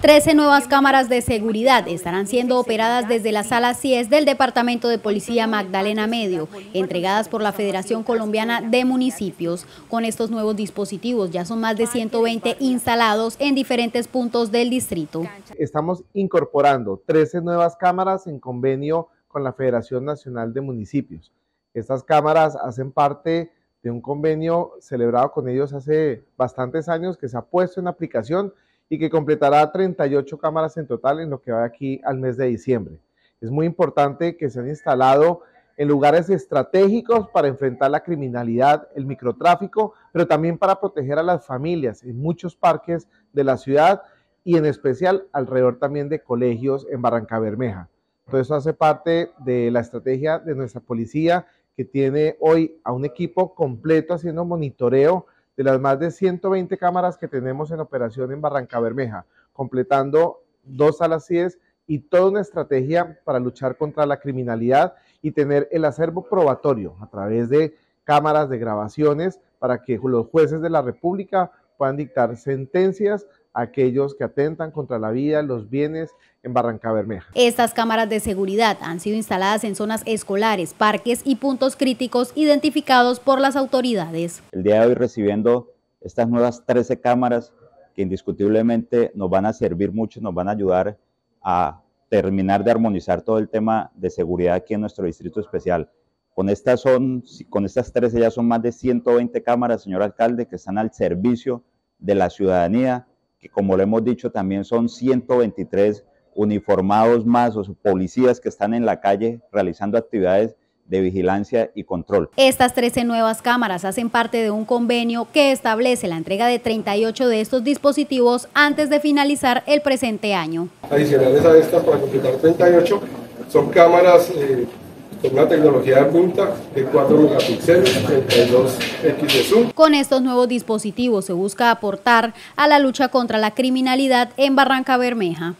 13 nuevas cámaras de seguridad estarán siendo operadas desde la sala CIES del Departamento de Policía Magdalena Medio, entregadas por la Federación Colombiana de Municipios. Con estos nuevos dispositivos ya son más de 120 instalados en diferentes puntos del distrito. Estamos incorporando 13 nuevas cámaras en convenio con la Federación Nacional de Municipios. Estas cámaras hacen parte de un convenio celebrado con ellos hace bastantes años que se ha puesto en aplicación y que completará 38 cámaras en total en lo que va aquí al mes de diciembre. Es muy importante que se han instalado en lugares estratégicos para enfrentar la criminalidad, el microtráfico, pero también para proteger a las familias en muchos parques de la ciudad y en especial alrededor también de colegios en Barranca Bermeja. Todo eso hace parte de la estrategia de nuestra policía que tiene hoy a un equipo completo haciendo monitoreo de las más de 120 cámaras que tenemos en operación en Barranca Bermeja, completando dos salas CIES y toda una estrategia para luchar contra la criminalidad y tener el acervo probatorio a través de cámaras de grabaciones para que los jueces de la República puedan dictar sentencias aquellos que atentan contra la vida, los bienes en Barranca Bermeja. Estas cámaras de seguridad han sido instaladas en zonas escolares, parques y puntos críticos identificados por las autoridades. El día de hoy recibiendo estas nuevas 13 cámaras que indiscutiblemente nos van a servir mucho, nos van a ayudar a terminar de armonizar todo el tema de seguridad aquí en nuestro distrito especial. Con estas, son, con estas 13 ya son más de 120 cámaras, señor alcalde, que están al servicio de la ciudadanía, que como lo hemos dicho también son 123 uniformados más o policías que están en la calle realizando actividades de vigilancia y control. Estas 13 nuevas cámaras hacen parte de un convenio que establece la entrega de 38 de estos dispositivos antes de finalizar el presente año. Adicionales a estas, para completar 38, son cámaras eh, con una tecnología de punta de 4 megapíxeles, 32 X de zoom. Con estos nuevos dispositivos se busca aportar a la lucha contra la criminalidad en Barranca Bermeja.